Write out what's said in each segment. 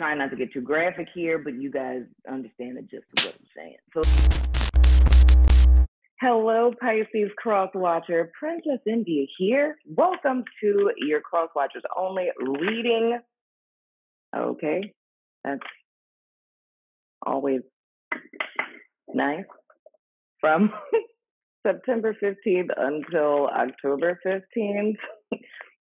trying not to get too graphic here, but you guys understand the gist of what I'm saying. So, hello, Pisces Cross Watcher. Princess India here. Welcome to your Cross Watchers only reading. Okay, that's always nice. From September 15th until October 15th.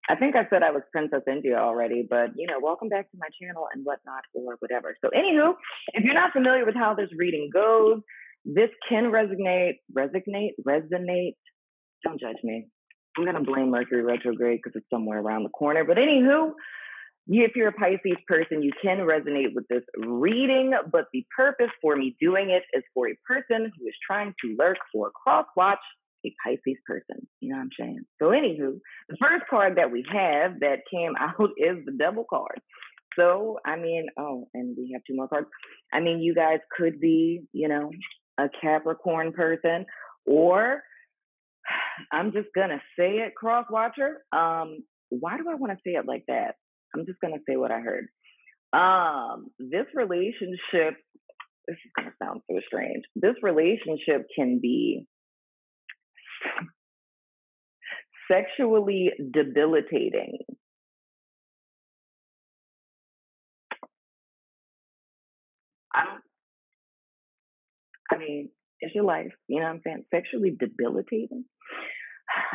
I think I said I was Princess India already, but you know, welcome back to my channel and whatnot or whatever. So, anywho, if you're not familiar with how this reading goes, this can resonate, resonate, resonate. Don't judge me. I'm gonna blame Mercury retrograde because it's somewhere around the corner. But anywho, if you're a Pisces person, you can resonate with this reading, but the purpose for me doing it is for a person who is trying to lurk for cross watch a Pisces person. You know what I'm saying? So, anywho, the first card that we have that came out is the Devil card. So, I mean, oh, and we have two more cards. I mean, you guys could be, you know, a Capricorn person, or I'm just gonna say it, cross watcher. Um, why do I want to say it like that? I'm just gonna say what I heard. Um, this relationship, this is gonna sound so strange. This relationship can be sexually debilitating. I don't, I mean, it's your life. You know what I'm saying? Sexually debilitating.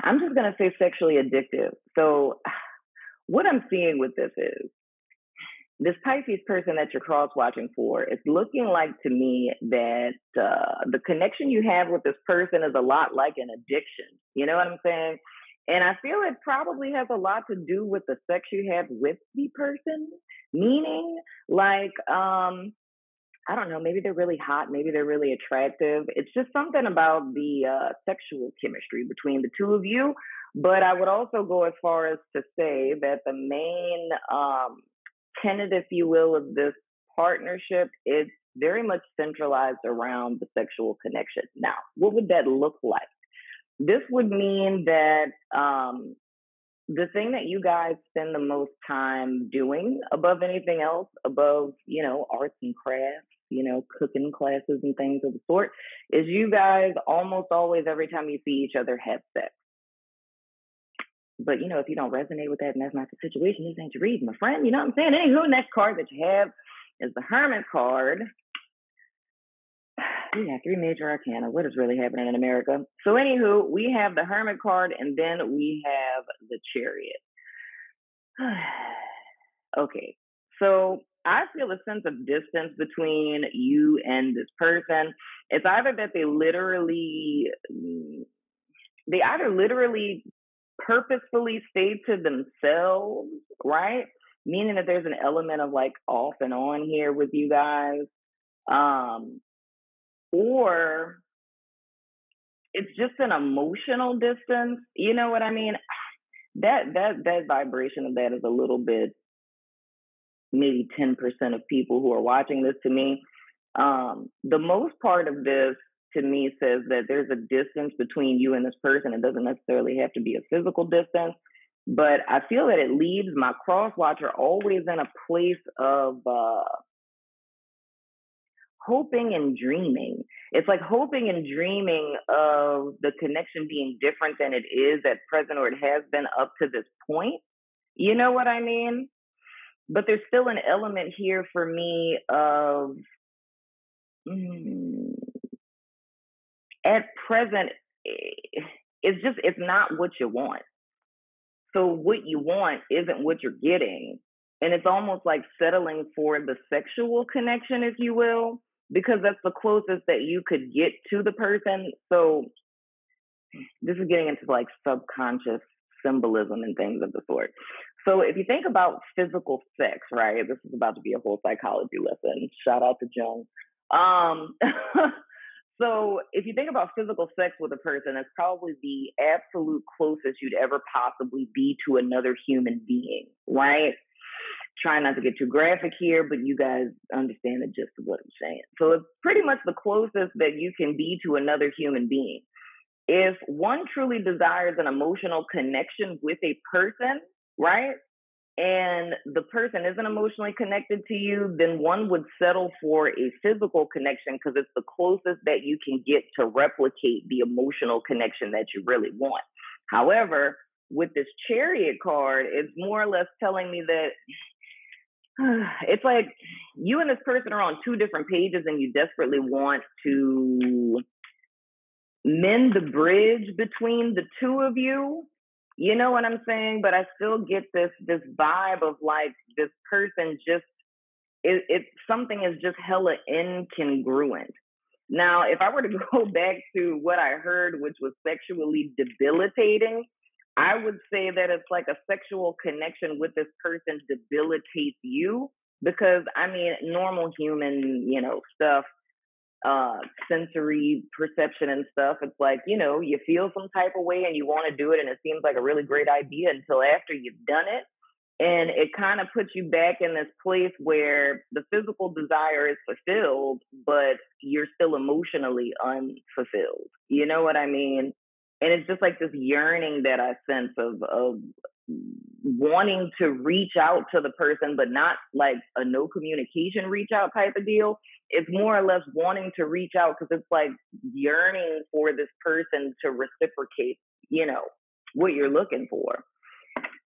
I'm just going to say sexually addictive. So, what I'm seeing with this is this Pisces person that you're cross watching for, it's looking like to me that uh, the connection you have with this person is a lot like an addiction. You know what I'm saying? And I feel it probably has a lot to do with the sex you have with the person. Meaning, like, um, I don't know, maybe they're really hot, maybe they're really attractive. It's just something about the uh, sexual chemistry between the two of you. But I would also go as far as to say that the main um, tenet, if you will, of this partnership is very much centralized around the sexual connection. Now, what would that look like? This would mean that um, the thing that you guys spend the most time doing above anything else, above, you know, arts and crafts, you know, cooking classes and things of the sort, is you guys almost always, every time you see each other, have sex. But you know, if you don't resonate with that and that's not the situation, this ain't your reading, my friend. You know what I'm saying? Anywho, next card that you have is the Hermit card. Have three major arcana. What is really happening in America? So, anywho, we have the Hermit card and then we have the Chariot. okay, so I feel a sense of distance between you and this person. It's either that they literally, mm, they either literally purposefully stay to themselves, right? Meaning that there's an element of like off and on here with you guys. Um, or it's just an emotional distance. You know what I mean? That that that vibration of that is a little bit maybe 10% of people who are watching this to me. Um, the most part of this to me says that there's a distance between you and this person. It doesn't necessarily have to be a physical distance, but I feel that it leaves my cross watcher always in a place of uh, hoping and dreaming. It's like hoping and dreaming of the connection being different than it is at present or it has been up to this point. You know what I mean? But there's still an element here for me of. Mm, at present, eh, it's just, it's not what you want. So what you want isn't what you're getting. And it's almost like settling for the sexual connection, if you will, because that's the closest that you could get to the person. So this is getting into like subconscious symbolism and things of the sort. So if you think about physical sex, right? This is about to be a whole psychology lesson. Shout out to Joan. Um, So if you think about physical sex with a person, it's probably the absolute closest you'd ever possibly be to another human being, right? Trying not to get too graphic here, but you guys understand the gist of what I'm saying. So it's pretty much the closest that you can be to another human being. If one truly desires an emotional connection with a person, right? And the person isn't emotionally connected to you, then one would settle for a physical connection because it's the closest that you can get to replicate the emotional connection that you really want. However, with this chariot card, it's more or less telling me that it's like you and this person are on two different pages and you desperately want to mend the bridge between the two of you you know what I'm saying? But I still get this this vibe of like this person just it, it something is just hella incongruent. Now, if I were to go back to what I heard, which was sexually debilitating, I would say that it's like a sexual connection with this person debilitates you because I mean, normal human, you know, stuff uh, sensory perception and stuff. It's like, you know, you feel some type of way and you want to do it and it seems like a really great idea until after you've done it. And it kind of puts you back in this place where the physical desire is fulfilled, but you're still emotionally unfulfilled. You know what I mean? And it's just like this yearning that I sense of of wanting to reach out to the person, but not like a no communication reach out type of deal. It's more or less wanting to reach out because it's like yearning for this person to reciprocate, you know, what you're looking for.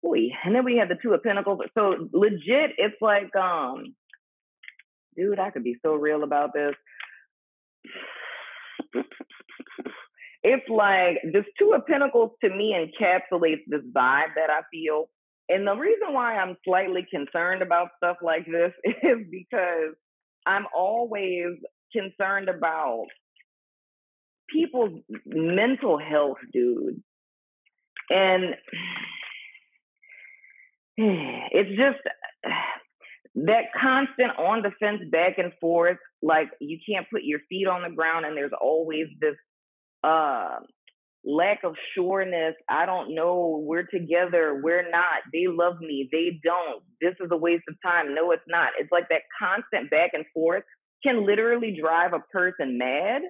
Boy, and then we have the two of pentacles. So legit, it's like, um, dude, I could be so real about this. It's like this two of pentacles to me encapsulates this vibe that I feel. And the reason why I'm slightly concerned about stuff like this is because I'm always concerned about people's mental health, dude. And it's just that constant on the fence back and forth. Like you can't put your feet on the ground, and there's always this uh, lack of sureness. I don't know. We're together. We're not. They love me. They don't. This is a waste of time. No, it's not. It's like that constant back and forth can literally drive a person mad.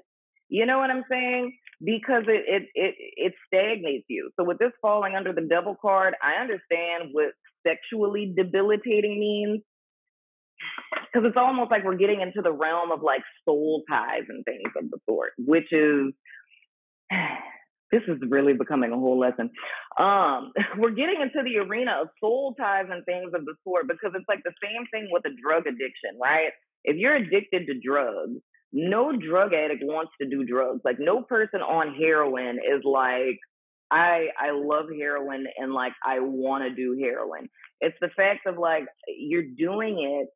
You know what I'm saying? Because it it it, it stagnates you. So with this falling under the devil card, I understand what sexually debilitating means because it's almost like we're getting into the realm of like soul ties and things of the sort, which is this is really becoming a whole lesson. Um, we're getting into the arena of soul ties and things of the sort because it's like the same thing with a drug addiction, right? If you're addicted to drugs, no drug addict wants to do drugs. Like no person on heroin is like, I I love heroin and like I want to do heroin. It's the fact of like you're doing it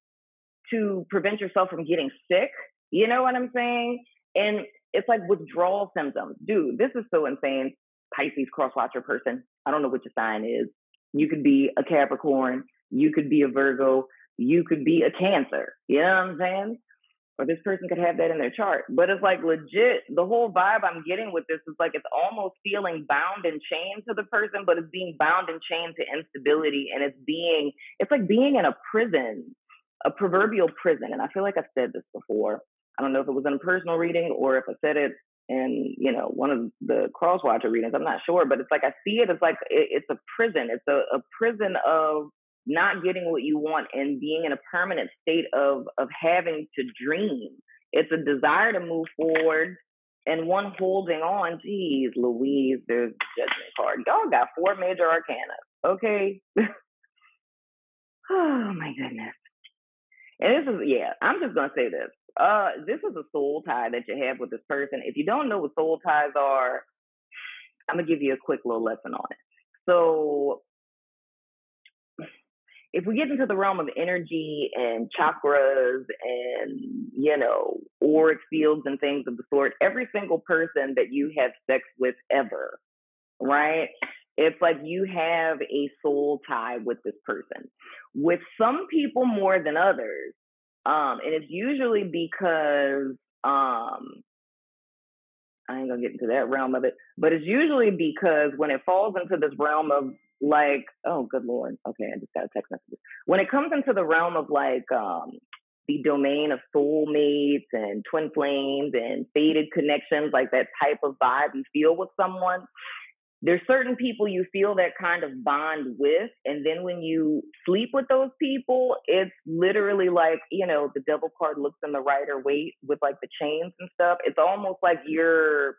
to prevent yourself from getting sick. You know what I'm saying? And it's like withdrawal symptoms. Dude, this is so insane. Pisces crosswatcher person. I don't know what your sign is. You could be a Capricorn. You could be a Virgo. You could be a Cancer. You know what I'm saying? Or this person could have that in their chart. But it's like legit, the whole vibe I'm getting with this is like it's almost feeling bound and chained to the person, but it's being bound and chained to instability. And it's being, it's like being in a prison, a proverbial prison. And I feel like I've said this before I don't know if it was in a personal reading or if I said it in, you know, one of the crosswatcher readings. I'm not sure, but it's like I see it as like it, it's a prison. It's a, a prison of not getting what you want and being in a permanent state of of having to dream. It's a desire to move forward and one holding on. Geez, Louise, there's the judgment card. Y'all got four major arcana. Okay. oh my goodness. And this is yeah, I'm just gonna say this. Uh, this is a soul tie that you have with this person. If you don't know what soul ties are, I'm gonna give you a quick little lesson on it. So, if we get into the realm of energy and chakras and you know auric fields and things of the sort, every single person that you have sex with ever, right? It's like you have a soul tie with this person. With some people more than others, um, and it's usually because um, I ain't gonna get into that realm of it, but it's usually because when it falls into this realm of like, oh, good lord, okay, I just got a text message. When it comes into the realm of like um, the domain of soulmates and twin flames and faded connections, like that type of vibe you feel with someone, there's certain people you feel that kind of bond with and then when you sleep with those people it's literally like you know the devil card looks in the rider waite with like the chains and stuff. It's almost like you're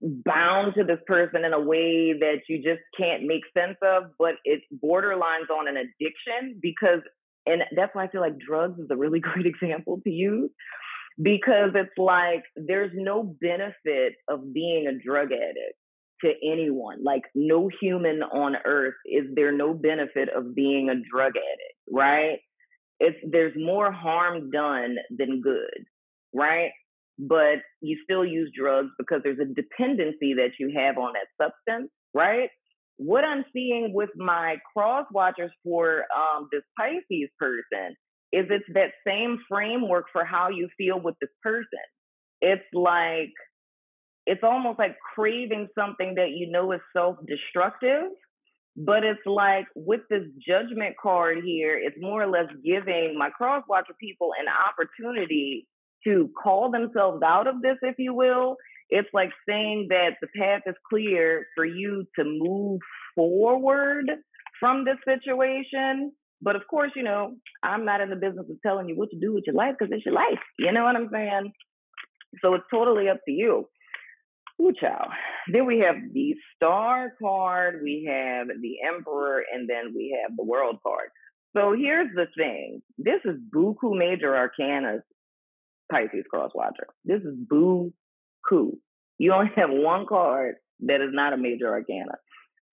bound to this person in a way that you just can't make sense of but it borderlines on an addiction because and that's why i feel like drugs is a really great example to use because it's like there's no benefit of being a drug addict to anyone. Like no human on earth is there no benefit of being a drug addict, right? It's there's more harm done than good, right? But you still use drugs because there's a dependency that you have on that substance, right? What I'm seeing with my cross watchers for um, this Pisces person is it's that same framework for how you feel with this person. It's like it's almost like craving something that you know is self-destructive but it's like with this judgment card here it's more or less giving my cross watcher people an opportunity to call themselves out of this if you will. It's like saying that the path is clear for you to move forward from this situation. But of course you know i'm not in the business of telling you what to do with your life because it's your life. You know what i'm saying? So it's totally up to you Ooh, child. Then we have the star card, we have the emperor, and then we have the world card. So here's the thing. This is Buku Major Arcana's Pisces cross watcher. This is Buku. You only have one card that is not a major arcana.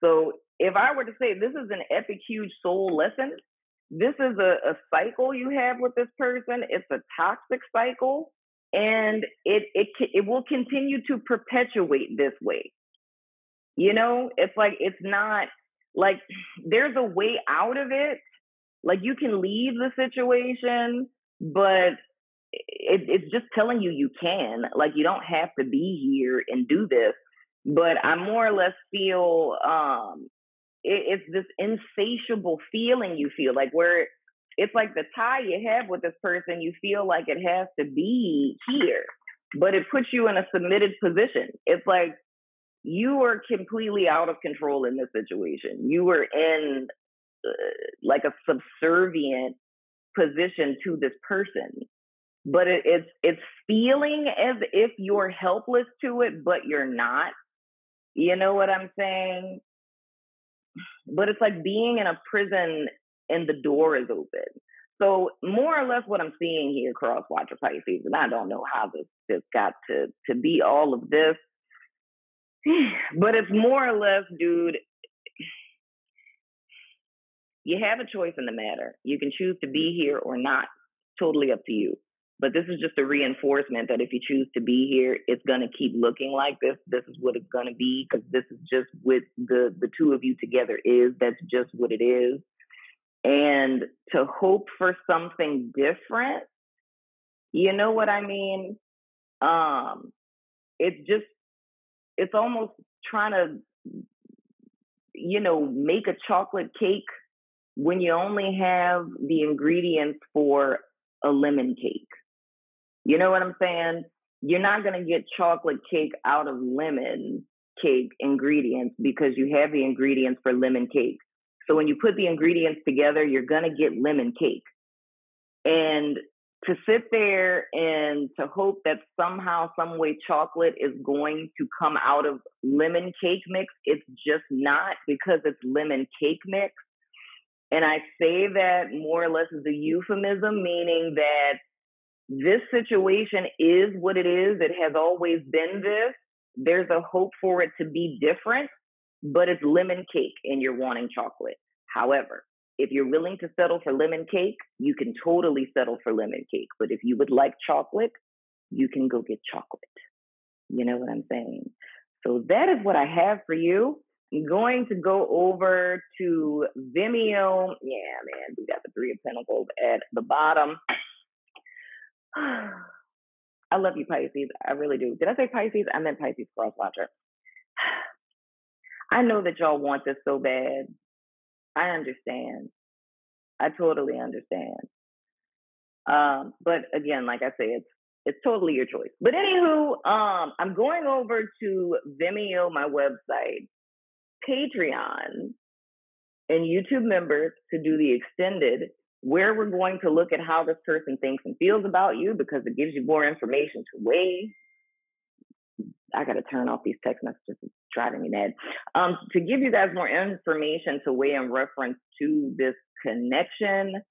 So if I were to say this is an epic huge soul lesson, this is a, a cycle you have with this person. It's a toxic cycle and it it it will continue to perpetuate this way. You know, it's like it's not like there's a way out of it. Like you can leave the situation, but it, it's just telling you you can. Like you don't have to be here and do this. But I more or less feel um, it, it's this insatiable feeling you feel like where it's like the tie you have with this person, you feel like it has to be here, but it puts you in a submitted position. It's like you are completely out of control in this situation. You were in uh, like a subservient position to this person, but it, it's it's feeling as if you're helpless to it, but you're not. You know what I'm saying? But it's like being in a prison and the door is open. So more or less what I'm seeing here across Watcher Pisces, and I don't know how this this got to to be all of this, but it's more or less, dude. You have a choice in the matter. You can choose to be here or not. Totally up to you. But this is just a reinforcement that if you choose to be here, it's gonna keep looking like this. This is what it's gonna be because this is just what the the two of you together is. That's just what it is and to hope for something different you know what i mean? Um it's just it's almost trying to you know make a chocolate cake when you only have the ingredients for a lemon cake. You know what i'm saying? You're not going to get chocolate cake out of lemon cake ingredients because you have the ingredients for lemon cake so when you put the ingredients together, you're going to get lemon cake. And to sit there and to hope that somehow, some way, chocolate is going to come out of lemon cake mix, it's just not because it's lemon cake mix. And I say that more or less as a euphemism, meaning that this situation is what it is. It has always been this. There's a hope for it to be different but it's lemon cake and you're wanting chocolate. However, if you're willing to settle for lemon cake, you can totally settle for lemon cake. But if you would like chocolate, you can go get chocolate. You know what I'm saying? So that is what I have for you. I'm going to go over to Vimeo. Yeah, man, we got the Three of Pentacles at the bottom. I love you, Pisces. I really do. Did I say Pisces? I meant Pisces Cross Watcher. I know that y'all want this so bad. I understand. I totally understand. Um, but again, like I say, it's it's totally your choice. But anywho, um, I'm going over to Vimeo, my website, Patreon, and YouTube members to do the extended, where we're going to look at how this person thinks and feels about you because it gives you more information to weigh. I got to turn off these text messages. It's driving me mad. Um, to give you guys more information to weigh in reference to this connection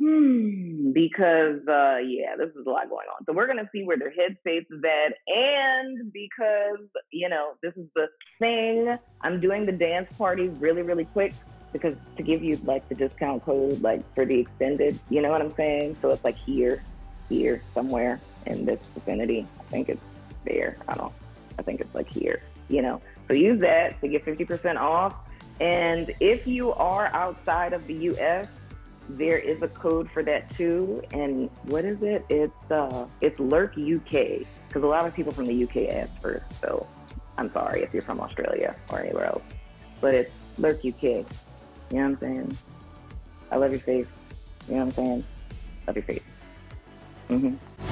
Hmm, because uh, yeah, this is a lot going on. So we're gonna see where their headspace is at, and because you know this is the thing, I'm doing the dance party really, really quick because to give you like the discount code like for the extended, you know what I'm saying? So it's like here, here, somewhere in this vicinity. I think it's there. I don't. I think it's like here. You know. So use that to get 50% off. And if you are outside of the U.S there is a code for that too. And what is it? It's uh, it's Lurk UK because a lot of people from the UK asked first. So I'm sorry if you're from Australia or anywhere else, but it's Lurk UK. You know what I'm saying? I love your face. You know what I'm saying? Love your face. Mm-hmm.